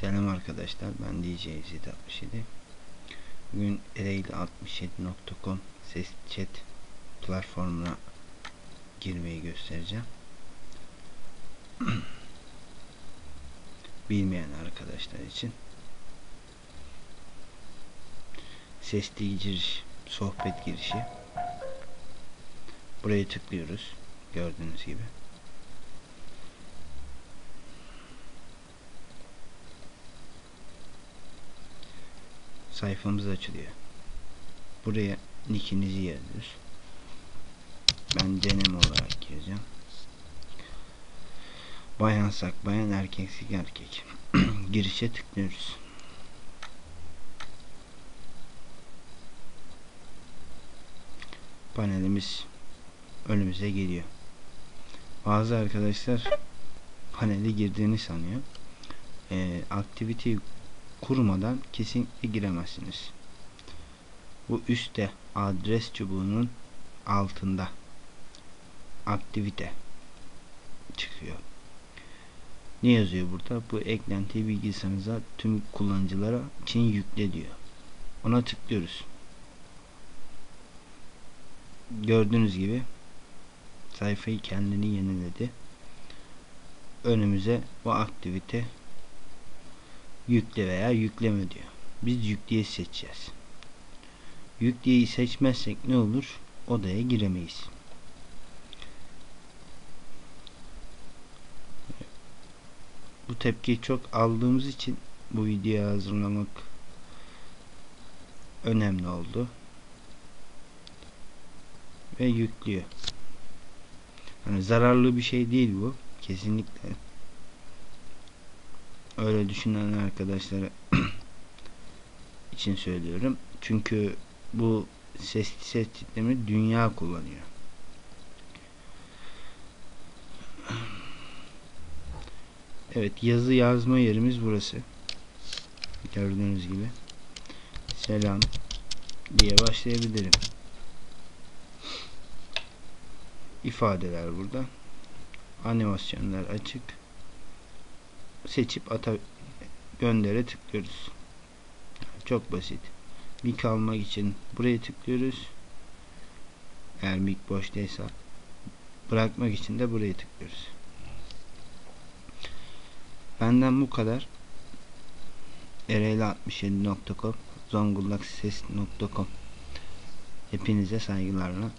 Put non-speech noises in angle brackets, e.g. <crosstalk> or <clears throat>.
Selam arkadaşlar ben DJ Zid 67 Bugün ereğli67.com ses chat platformuna girmeyi göstereceğim. <clears throat> Bilmeyen arkadaşlar için. Sesli giriş, sohbet girişi. Buraya tıklıyoruz gördüğünüz gibi sayfamız açılıyor. Buraya nickinizi yazıyoruz. Ben deneme olarak gireceğim. Bayansak bayan erkeksik erkek. <clears throat> Girişe tıklıyoruz. Panelimiz önümüze geliyor. Bazı arkadaşlar paneli girdiğini sanıyor. E, activity kurmadan kesinlikle giremezsiniz. Bu üstte adres çubuğunun altında aktivite çıkıyor. Ne yazıyor burada? Bu eklentiyi bilgisayarınıza tüm kullanıcılara için yükle diyor. Ona tıklıyoruz. Gördüğünüz gibi sayfayı kendini yeniledi. Önümüze bu aktivite yükle veya yükleme diyor. Biz yükleyi seçeceğiz. Yükleyi seçmezsek ne olur? Odaya giremeyiz. Bu tepkiyi çok aldığımız için bu videoyu hazırlamak önemli oldu. Ve yüklüyor. Yani zararlı bir şey değil bu. Kesinlikle öyle düşünen arkadaşlara <clears throat> için söylüyorum. Çünkü bu ses ses titremi dünya kullanıyor. Evet yazı yazma yerimiz burası. Gördüğünüz gibi. Selam diye başlayabilirim. İfadeler burada. Animasyonlar açık seçip ata göndere tıklıyoruz. Çok basit. Mic almak için buraya tıklıyoruz. Eğer mic boş değilse bırakmak için de buraya tıklıyoruz. Benden bu kadar. ereğli67.com zonguldakses.com Hepinize saygılarla